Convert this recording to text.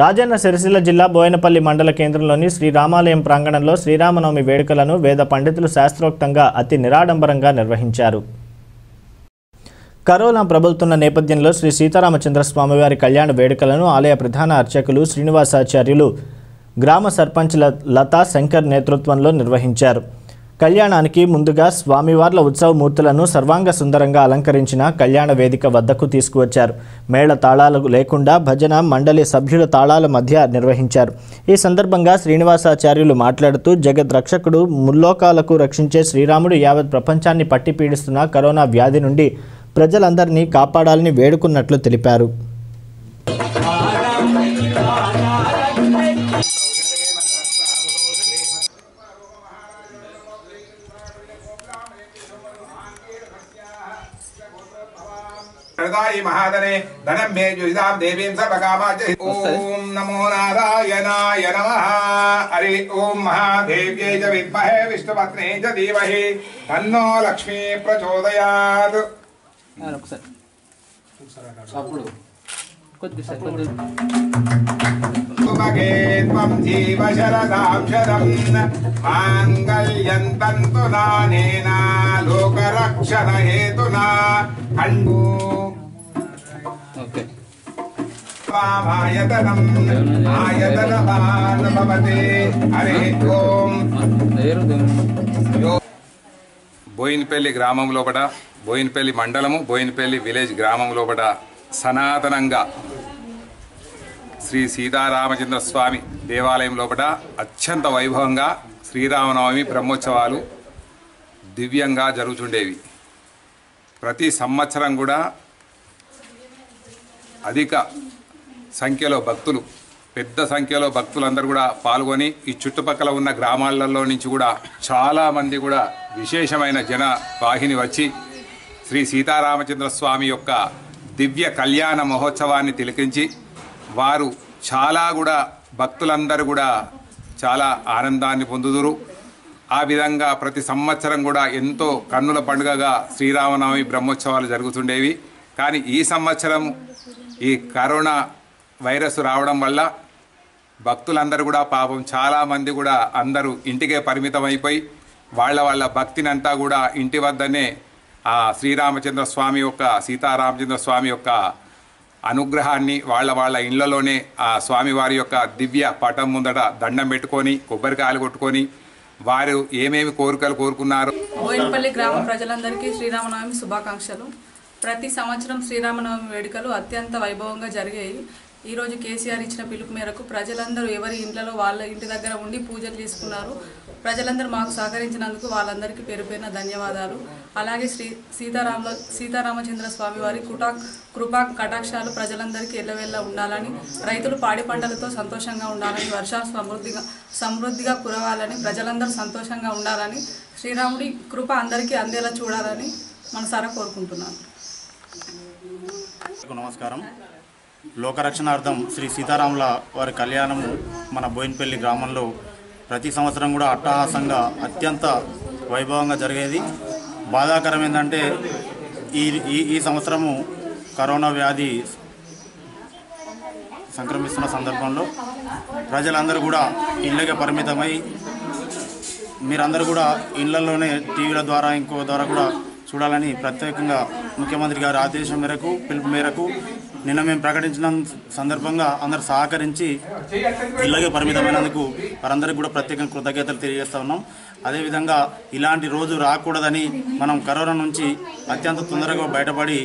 రాజన్న సిరిసిల్ల జిల్లా బోయనపల్లి మండల కేంద్రంలోని శ్రీరామాలయం ప్రాంగణంలో శ్రీరామనవమి వేడుకలను వేద పండితులు శాస్త్రోక్తంగా అతి నిరాడంబరంగా నిర్వహించారు. కరోనా ప్రబలుతున్న నేపథ్యంలో శ్రీ సీతారామచంద్ర స్వామివారి కళ్యాణ వేడుకలను ఆలయ ప్రధాన అర్చకులు శ్రీనివాసాచార్యులు గ్రామ సర్పంచ్ లతా శంకర్ నేతృత్వంలో నిర్వహించారు. కళ్యాణానికి ముందుగా స్వామివార్ల ఉత్సవ మూర్తులను సర్వాంగ సుందరంగా అలంకరించిన కళ్యాణ వేదిక వద్దకు తీసుకువచ్చారు. మేళ తాళాలు లేకుండా భజన మండలి సభ్యుల తాళాల మధ్య నిర్వహించారు. ఈ సందర్భంగా శ్రీనివాసాచార్యులు మాట్లాడుతూ జగద్ రక్షకుడు ముల్లోకాలకు రక్షించే శ్రీరాముడు యావత్ ప్రపంచాన్ని పట్టి పీడిస్తున్న కరోనా వ్యాధి నుండి ప్రజలందరినీ కాపాడాలని వేడుకున్నట్లు తెలిపారు. प्रदाय महादने धनम मे जुहितां देवीं सर्वकामा च ओम नमो नारायणाय नमः। हरि ॐ महादेव्यै च विद्महे विष्णुपत्ने च धीमहि। तन्नो लक्ष्मी प्रचोदयात्। కొద్దిసేపు లేరు దేవుడు బోయినపల్లి గ్రామం లోపల బోయినపల్లి మండలము బోయినపల్లి విలేజ్ గ్రామం లోపల సనాతనంగా. శ్రీ సీతారామచంద్ర స్వామి దేవాలయం లోపల అత్యంత వైభవంగా శ్రీరామనవమి బ్రహ్మోత్సవాలు దివ్యంగా జరుగుతుండేవి ప్రతి సంవత్సరం కూడా అధిక సంఖ్యలో భక్తులు పెద్ద సంఖ్యలో భక్తులందరూ కూడా పాల్గొని ఈ చుట్టుపక్కల ఉన్న గ్రామాలలో నుంచి కూడా చాలామంది కూడా విశేషమైన జన వాహిని వచ్చి శ్రీ సీతారామచంద్ర స్వామి యొక్క దివ్య కళ్యాణ మహోత్సవాన్ని తిలకించి వారు చాలా కూడా భక్తులందరూ కూడా చాలా ఆనందాన్ని పొందుదురు. ఆ విధంగా ప్రతి సంవత్సరం కూడా ఎంతో కన్నుల పండుగగా శ్రీరామనవమి బ్రహ్మోత్సవాలు జరుగుతుండేవి. కానీ ఈ సంవత్సరం ఈ కరోనా వైరస్ రావడం వల్ల భక్తులందరూ కూడా పాపం చాలామంది కూడా అందరూ ఇంటికే పరిమితం అయిపోయి వాళ్ళ వాళ్ళ భక్తినంతా కూడా ఇంటి వద్దనే ఆ శ్రీరామచంద్ర స్వామి యొక్క సీతారామచంద్ర స్వామి యొక్క అనుగ్రహాన్ని వాళ్ళ వాళ్ళ ఇళ్ళలోనే ఆ స్వామివారి యొక్క దివ్య పటం ముందట దండం పెట్టుకొని కొబ్బరికాయలు కొట్టుకొని వారు ఏమేమి కోరికలు కోరుకున్నారు బోయినపల్లి గ్రామ ప్రజలందరికీ శ్రీరామనవమి శుభాకాంక్షలు. ప్రతి సంవత్సరం శ్రీరామనవమి వేడుకలు అత్యంత వైభవంగా జరిగాయి. ఈరోజు కేసీఆర్ ఇచ్చిన పిలుపు మేరకు ప్రజలందరూ ఎవరి ఇంట్లో వాళ్ళ ఇంటి దగ్గర ఉండి పూజలు చేసుకున్నారు ప్రజలందరూ మాకు సహకరించినందుకు వాళ్ళందరికీ పేరు పేరున ధన్యవాదాలు. అలాగే శ్రీ సీతారామ సీతారామచంద్ర స్వామి వారి కుటా కృపా కటాక్షాలు ప్రజలందరికీ ఎల్లవెల్ల ఉండాలని రైతులు పాడి పంటలతో సంతోషంగా ఉండాలని వర్షాలు సమృద్ధిగా సమృద్ధిగా కురవాలని ప్రజలందరూ సంతోషంగా ఉండాలని శ్రీరాముడి కృప అందరికీ అందేలా చూడాలని మనసారా కోరుకుంటున్నాను. నమస్కారం. లోకరక్షణార్థం శ్రీ సీతారాముల వారి కళ్యాణము మన బోయినపల్లి గ్రామంలో ప్రతి సంవత్సరం కూడా అట్టహాసంగా అత్యంత వైభవంగా జరిగేది. బాధాకరం ఏంటంటే ఈ ఈ ఈ సంవత్సరము కరోనా వ్యాధి సంక్రమిస్తున్న సందర్భంలో ప్రజలందరూ కూడా ఇళ్ళకే పరిమితమై మీరందరూ కూడా ఇళ్ళలోనే టీవీల ద్వారా ఇంకో ద్వారా కూడా చూడాలని ప్రత్యేకంగా ముఖ్యమంత్రి గారి ఆదేశం మేరకు పిలుపు మేరకు నిన్న మేము ప్రకటించిన సందర్భంగా అందరు సహకరించి ఇళ్ళకే పరిమితమైనందుకు వారందరికీ కూడా ప్రత్యేకంగా కృతజ్ఞతలు తెలియజేస్తా ఉన్నాం. అదేవిధంగా ఇలాంటి రోజు రాకూడదని మనం కరోనా నుంచి అత్యంత తొందరగా బయటపడి